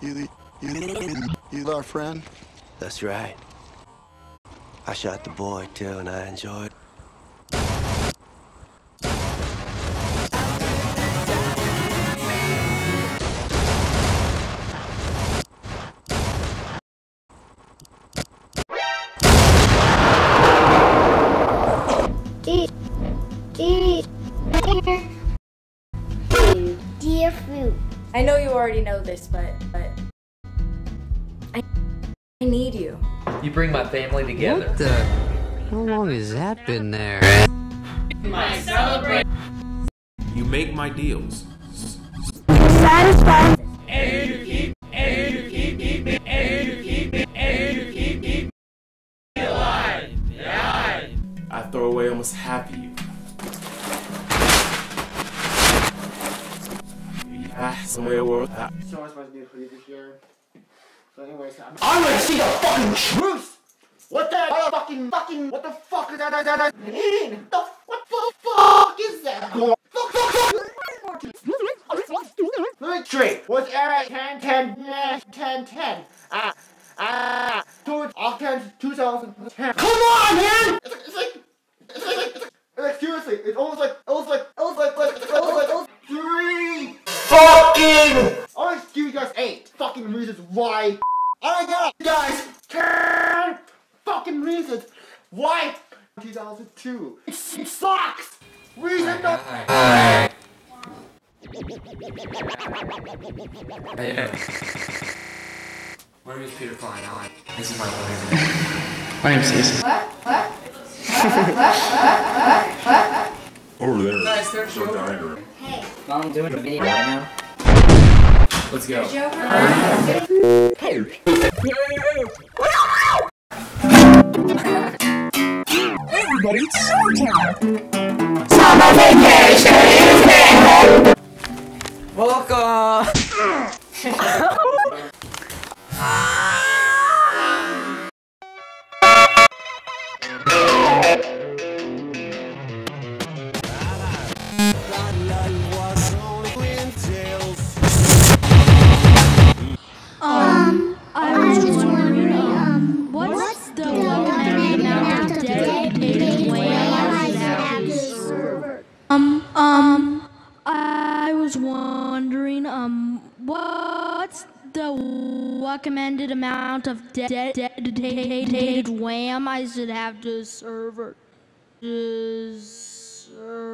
You, you, you our friend? That's right. I shot the boy too, and I enjoyed. Dear fruit. I know you already know this, but but I I need you. You bring my family together. What the? How long has that been there? You make my deals. Satisfied. I throw away almost half of you. Ah, somewhere worth that. so much supposed to do you this year. So anyways, I'm I want to see the fucking truth! What the fucking fucking what the fuck is that that that, mean? The what the fuck is that? Fuck, fuck, fuck. Let me straight. What's era 10 10 eh, 10 10? Ah ah two Octane 2010. Come on, man! It's like it's like it's like, it's like, it's like seriously, it's almost like almost like almost like like almost like almost three fucking. I give you guys eight fucking reasons why. Oh I got guys ten fucking reasons why 2002 it, it sucks. Reason number. My name is Peter Klein. I, this is my lawyer. My name name's Cecil. Over there. Nice, there's So diner. I'm doing a video right now. Let's go. Hey everybody, summertime! Summer vacation Welcome. Um, I was wondering, um, what's the recommended amount of de- de- dedicated wham I should have to serve? Serve.